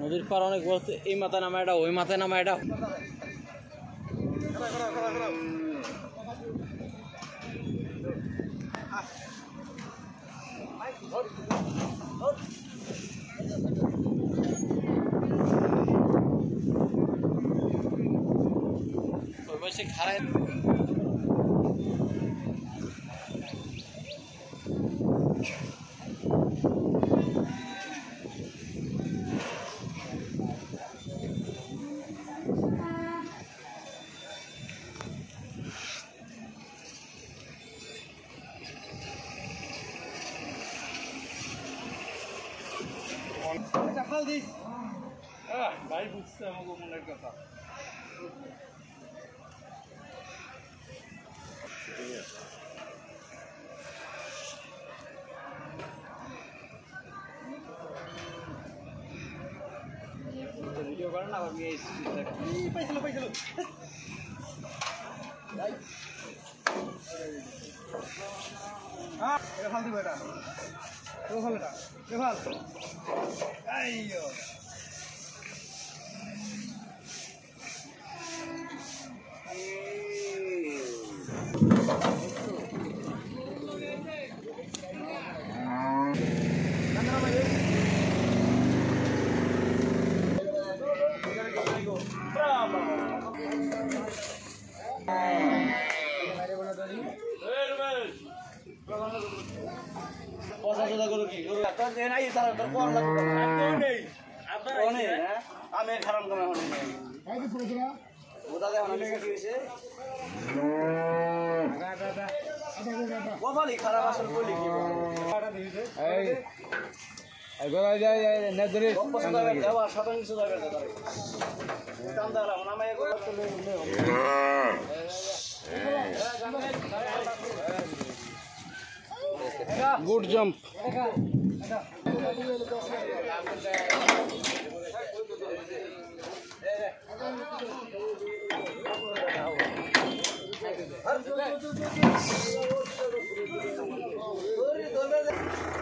নদীর পার অনেক বলতে এই মাথায় নামা এটা ওই মাথায় নামা এটা। ওই পাশে খারায় ভাই বুঝছে আমাকে মনের কথা করে না আবার মেয়ে পাইছিল পাইছিল। হ্যাঁ দিব এটা ভালো এটা ভালো ফাল আইয়ো আমি খারাপ কমে হলে দেখো না কি হয়েছে খারাপ আসল বলি কি পছন্দ হবে দেওয়া শতাংশ কিছু দরকার করে দাম দাঁড়া good jump. Hadi, hadi, hadi.